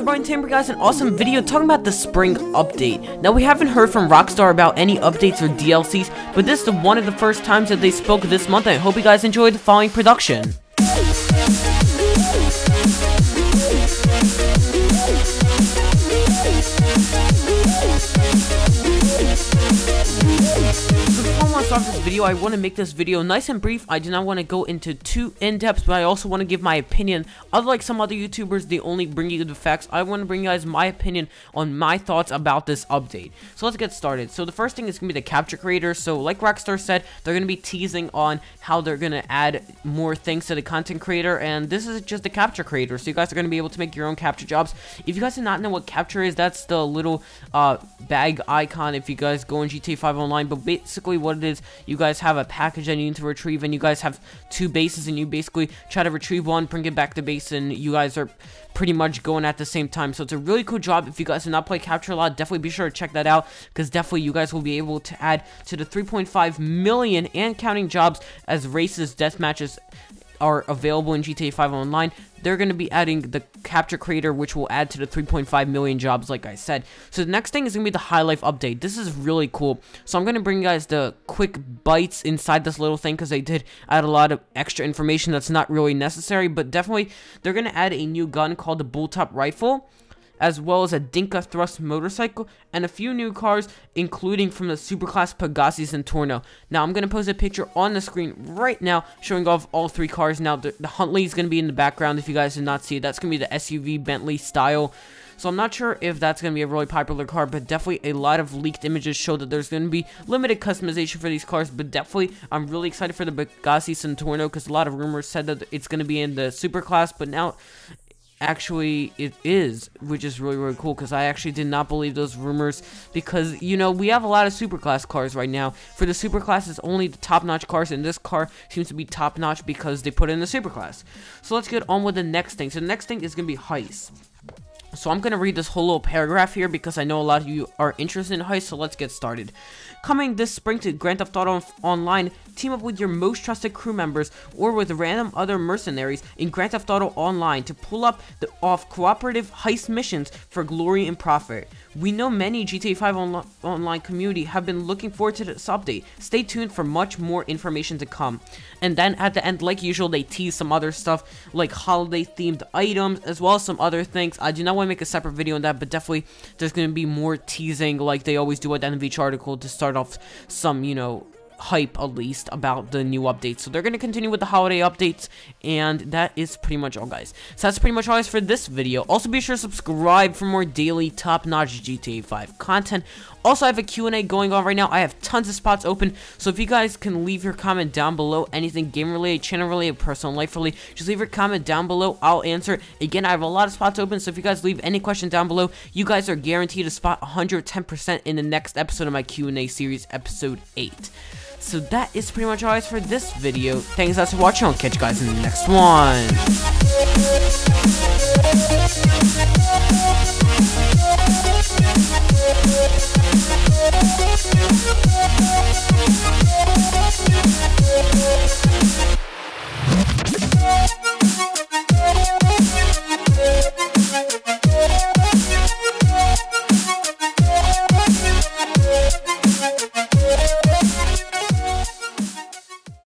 Ryan Timber guys, an awesome video talking about the spring update. Now we haven't heard from Rockstar about any updates or DLCs, but this is one of the first times that they spoke this month, I hope you guys enjoyed the following production. Start this video, I want to make this video nice and brief. I do not want to go into too in-depth, but I also want to give my opinion. Unlike some other YouTubers, they only bring you the facts. I want to bring you guys my opinion on my thoughts about this update. So let's get started. So the first thing is going to be the capture creator. So like Rockstar said, they're going to be teasing on how they're going to add more things to the content creator, and this is just the capture creator. So you guys are going to be able to make your own capture jobs. If you guys do not know what capture is, that's the little uh, bag icon if you guys go in GTA 5 Online, but basically what it is you guys have a package that you need to retrieve and you guys have two bases and you basically try to retrieve one, bring it back to base and you guys are pretty much going at the same time. So it's a really cool job. If you guys have not played Capture a lot, definitely be sure to check that out because definitely you guys will be able to add to the 3.5 million and counting jobs as races, death matches, are available in GTA 5 Online, they're going to be adding the capture creator, which will add to the 3.5 million jobs, like I said. So the next thing is going to be the High Life update. This is really cool. So I'm going to bring you guys the quick bites inside this little thing, because they did add a lot of extra information that's not really necessary, but definitely they're going to add a new gun called the Bullpup Rifle as well as a Dinka Thrust motorcycle, and a few new cars, including from the Superclass Pagani Zentorno. Now, I'm going to post a picture on the screen right now, showing off all three cars. Now, the, the Huntley is going to be in the background, if you guys did not see it. That's going to be the SUV Bentley style. So I'm not sure if that's going to be a really popular car, but definitely a lot of leaked images show that there's going to be limited customization for these cars, but definitely I'm really excited for the Pagani Zentorno because a lot of rumors said that it's going to be in the Superclass, but now actually it is which is really really cool because i actually did not believe those rumors because you know we have a lot of superclass cars right now. For the superclass it's only the top-notch cars and this car seems to be top-notch because they put in the superclass. So let's get on with the next thing. So the next thing is gonna be heist so I'm going to read this whole little paragraph here because I know a lot of you are interested in heist, so let's get started. Coming this spring to Grand Theft Auto Online, team up with your most trusted crew members or with random other mercenaries in Grand Theft Auto Online to pull up the, off cooperative heist missions for glory and profit. We know many GTA 5 on online community have been looking forward to this update. Stay tuned for much more information to come. And then at the end, like usual, they tease some other stuff like holiday themed items as well as some other things. I do not want to make a separate video on that, but definitely there's going to be more teasing like they always do at the end of each article to start off some, you know, hype at least about the new updates. So they're going to continue with the holiday updates and that is pretty much all guys. So that's pretty much all guys for this video. Also be sure to subscribe for more daily top-notch GTA 5 content. Also I have a Q&A going on right now. I have tons of spots open. So if you guys can leave your comment down below anything game related, channel related, personal life related, just leave your comment down below. I'll answer. Again, I have a lot of spots open. So if you guys leave any question down below, you guys are guaranteed a spot 110% in the next episode of my Q&A series, episode 8. So that is pretty much all guys for this video. Thanks guys for watching. I'll catch you guys in the next one.